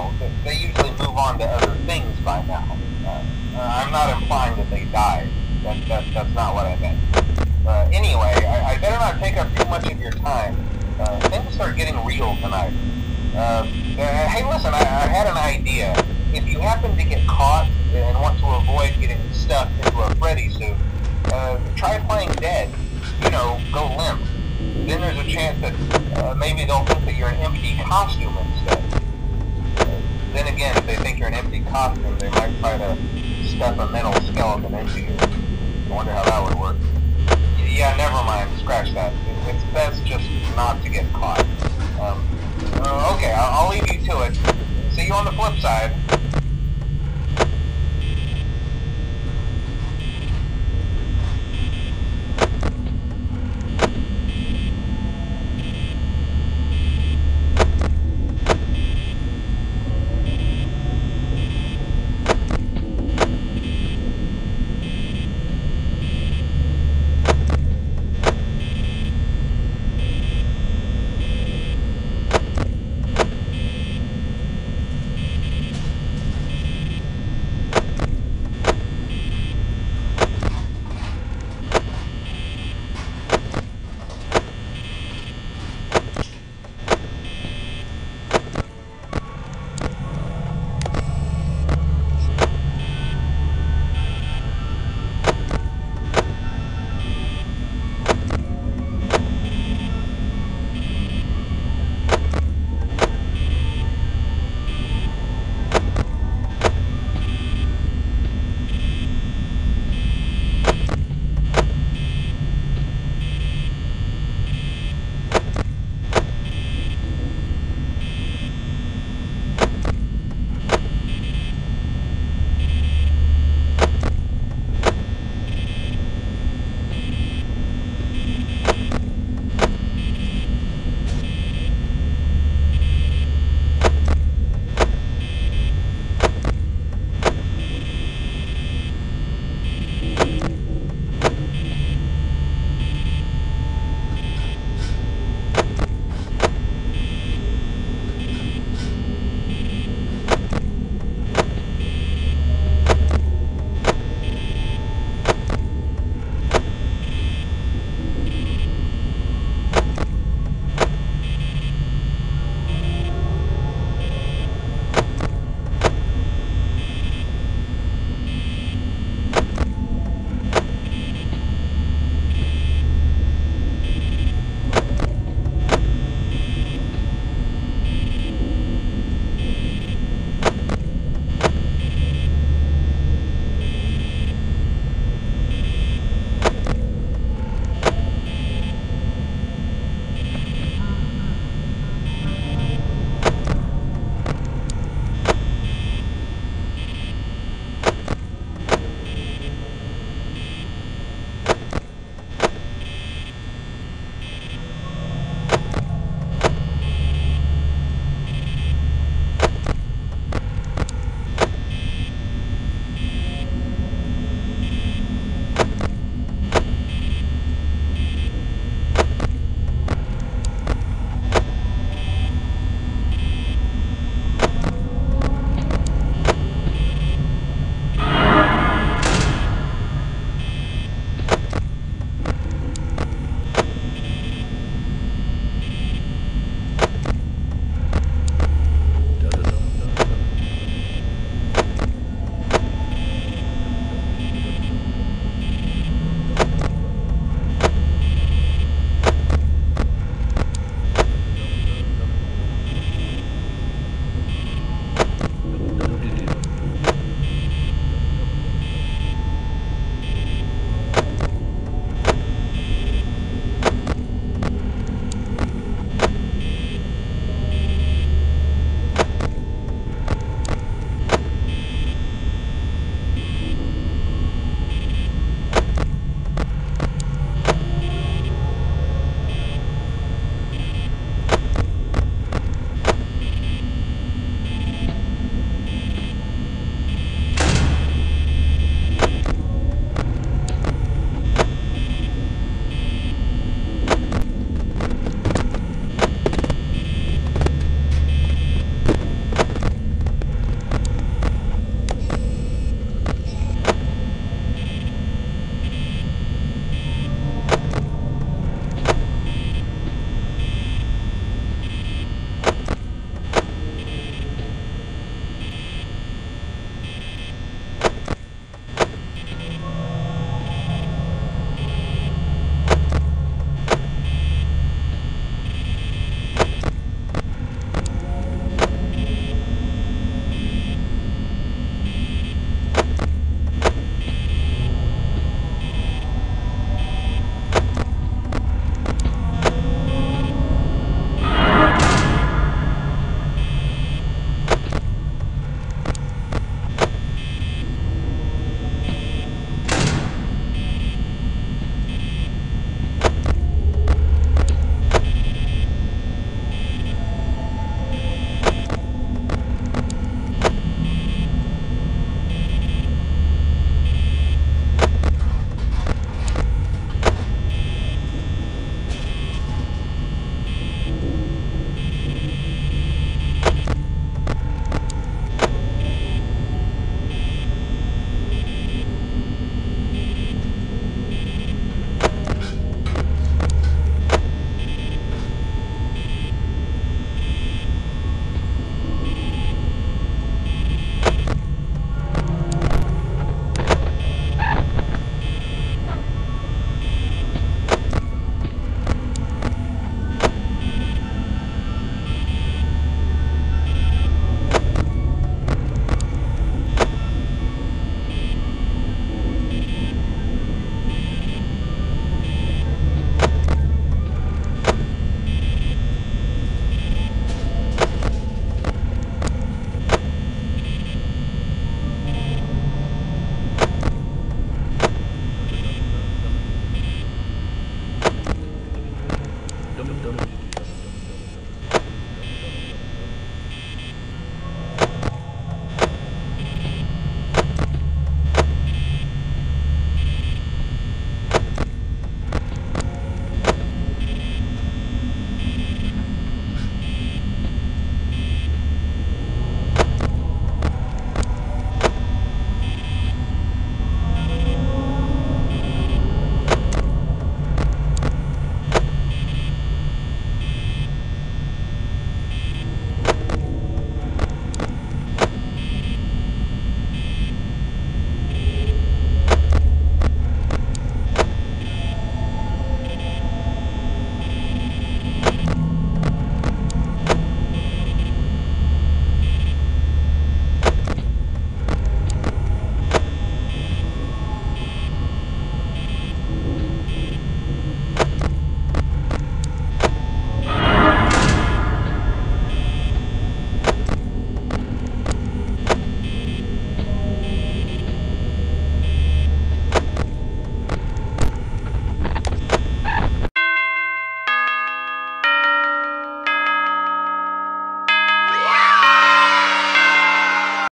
know, they usually move on to other things by now. Uh, I'm not implying that they died. That, that, that's not what I meant. Uh, anyway, I, I better not take up too much of your time. Uh, things are getting real tonight. Uh, hey, listen, I, I had an idea. If you happen to get caught and want to avoid getting stuffed into a Freddy suit, uh, try playing dead. You know, go limp. Then there's a chance that uh, maybe they'll think that you're an empty costume instead. Then again, if they think you're an empty costume, they might try to stuff a mental skeleton into you. I wonder how that would work. Yeah, never mind. Scratch that. It's best just not to get caught. Um, uh, okay, I'll, I'll leave you to it. See you on the flip side.